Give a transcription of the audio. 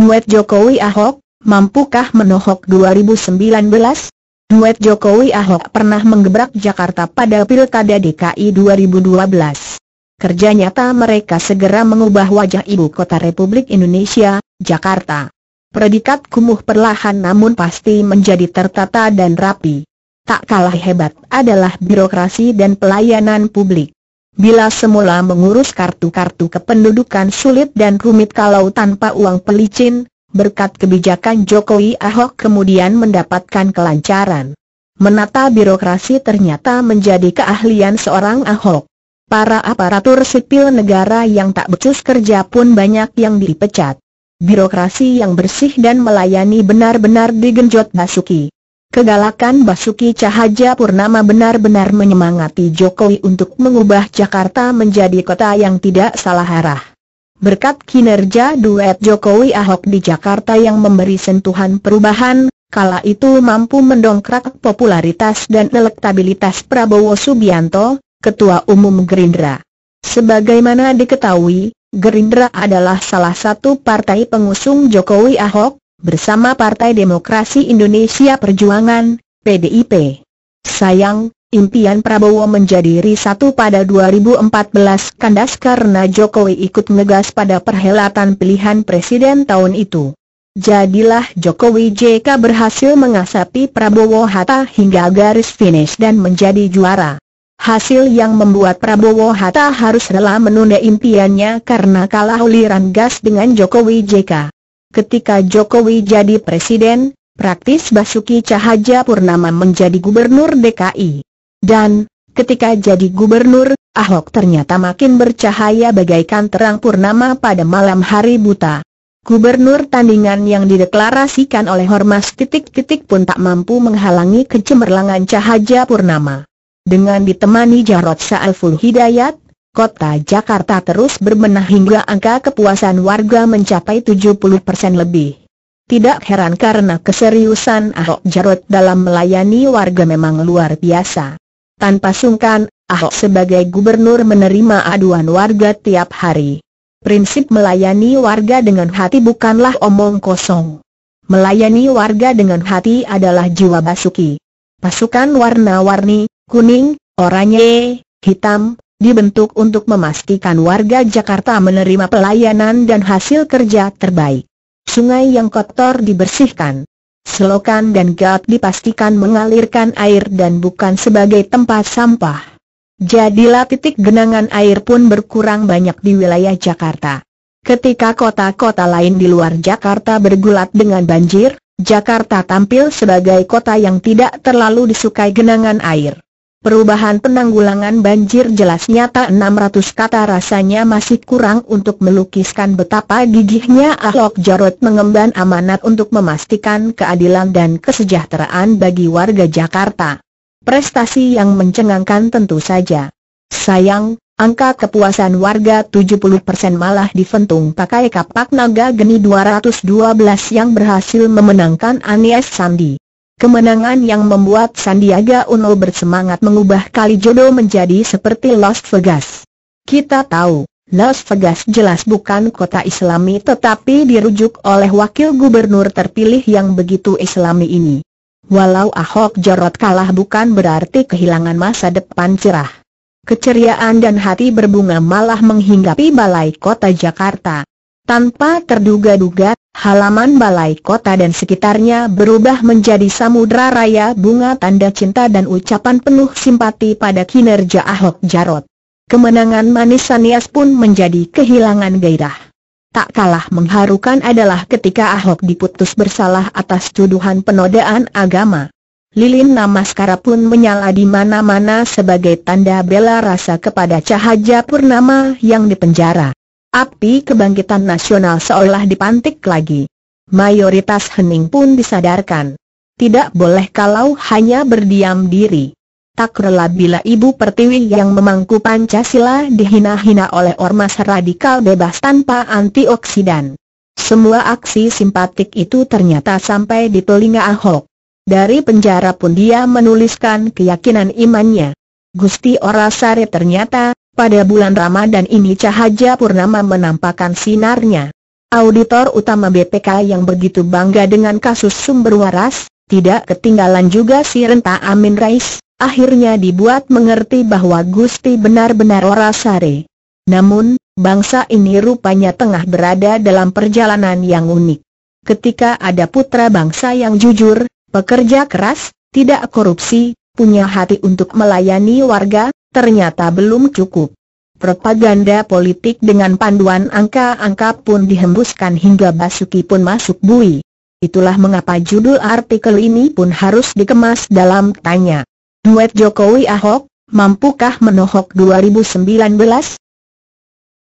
Duet Jokowi Ahok, mampukah menohok 2019? Duet Jokowi Ahok pernah menggebrak Jakarta pada Pilkada DKI 2012. Kerja nyata mereka segera mengubah wajah ibu kota Republik Indonesia, Jakarta. Predikat kumuh perlahan namun pasti menjadi tertata dan rapi. Tak kalah hebat adalah birokrasi dan pelayanan publik. Bila semula mengurus kartu-kartu kependudukan sulit dan rumit kalau tanpa uang pelicin, berkat kebijakan Jokowi Ahok kemudian mendapatkan kelancaran. Menata birokrasi ternyata menjadi keahlian seorang Ahok. Para aparatur sipil negara yang tak becus kerja pun banyak yang dipecat birokrasi yang bersih dan melayani benar-benar digenjot Basuki. Kegalakan Basuki Cahaja Purnama benar-benar menyemangati Jokowi untuk mengubah Jakarta menjadi kota yang tidak salah arah. Berkat kinerja duet Jokowi Ahok di Jakarta yang memberi sentuhan perubahan, kala itu mampu mendongkrak popularitas dan elektabilitas Prabowo Subianto, Ketua Umum Gerindra. Sebagaimana diketahui, Gerindra adalah salah satu partai pengusung Jokowi Ahok, bersama Partai Demokrasi Indonesia Perjuangan, PDIP. Sayang, impian Prabowo menjadi risatu pada 2014 kandas karena Jokowi ikut ngegas pada perhelatan pilihan presiden tahun itu. Jadilah Jokowi JK berhasil mengasapi Prabowo Hatta hingga garis finish dan menjadi juara. Hasil yang membuat Prabowo Hatta harus rela menunda impiannya karena kalah uliran gas dengan Jokowi JK. Ketika Jokowi jadi presiden, praktis Basuki Cahaja Purnama menjadi gubernur DKI. Dan, ketika jadi gubernur, Ahok ternyata makin bercahaya bagaikan terang purnama pada malam hari buta. Gubernur tandingan yang dideklarasikan oleh Hormas titik-titik pun tak mampu menghalangi kecemerlangan Cahaja Purnama. Dengan ditemani Jarod Sa'alful Hidayat, kota Jakarta terus berbenah hingga angka kepuasan warga mencapai 70% lebih. Tidak heran karena keseriusan Ahok Jarot dalam melayani warga memang luar biasa. Tanpa sungkan, Ahok sebagai gubernur menerima aduan warga tiap hari. Prinsip melayani warga dengan hati bukanlah omong kosong. Melayani warga dengan hati adalah jiwa Basuki. Pasukan warna-warni, kuning, oranye, hitam, dibentuk untuk memastikan warga Jakarta menerima pelayanan dan hasil kerja terbaik. Sungai yang kotor dibersihkan. Selokan dan gat dipastikan mengalirkan air dan bukan sebagai tempat sampah. Jadilah titik genangan air pun berkurang banyak di wilayah Jakarta. Ketika kota-kota lain di luar Jakarta bergulat dengan banjir, Jakarta tampil sebagai kota yang tidak terlalu disukai genangan air. Perubahan penanggulangan banjir jelas nyata 600 kata rasanya masih kurang untuk melukiskan betapa gigihnya Ahok Jarot mengemban amanat untuk memastikan keadilan dan kesejahteraan bagi warga Jakarta. Prestasi yang mencengangkan tentu saja. Sayang, angka kepuasan warga 70% malah difentung pakai kapak naga geni 212 yang berhasil memenangkan Anies Sandi. Kemenangan yang membuat Sandiaga Uno bersemangat mengubah Kalijodo menjadi seperti Las Vegas. Kita tahu, Las Vegas jelas bukan kota islami tetapi dirujuk oleh wakil gubernur terpilih yang begitu islami ini. Walau Ahok Jarot kalah bukan berarti kehilangan masa depan cerah. Keceriaan dan hati berbunga malah menghinggapi balai kota Jakarta. Tanpa terduga-duga, halaman balai kota dan sekitarnya berubah menjadi samudra raya bunga tanda cinta dan ucapan penuh simpati pada kinerja Ahok Jarot. Kemenangan manis Sanias pun menjadi kehilangan gairah. Tak kalah mengharukan adalah ketika Ahok diputus bersalah atas tuduhan penodaan agama. Lilin Namaskara pun menyala di mana-mana sebagai tanda bela rasa kepada Cahaja Purnama yang dipenjara. Api kebangkitan nasional seolah dipantik lagi. Mayoritas hening pun disadarkan. Tidak boleh kalau hanya berdiam diri. Tak rela bila Ibu Pertiwi yang memangku Pancasila dihina-hina oleh ormas radikal bebas tanpa antioksidan. Semua aksi simpatik itu ternyata sampai di telinga Ahok. Dari penjara pun dia menuliskan keyakinan imannya. Gusti Orasari ternyata, pada bulan Ramadan ini Cahaja Purnama menampakkan sinarnya. Auditor utama BPK yang begitu bangga dengan kasus sumber waras, tidak ketinggalan juga si Renta Amin Rais, akhirnya dibuat mengerti bahwa Gusti benar-benar orasare. Namun, bangsa ini rupanya tengah berada dalam perjalanan yang unik. Ketika ada putra bangsa yang jujur, pekerja keras, tidak korupsi, punya hati untuk melayani warga, ternyata belum cukup. Propaganda politik dengan panduan angka-angka pun dihembuskan hingga Basuki pun masuk bui. Itulah mengapa judul artikel ini pun harus dikemas dalam tanya. Duet Jokowi Ahok, mampukah menohok 2019?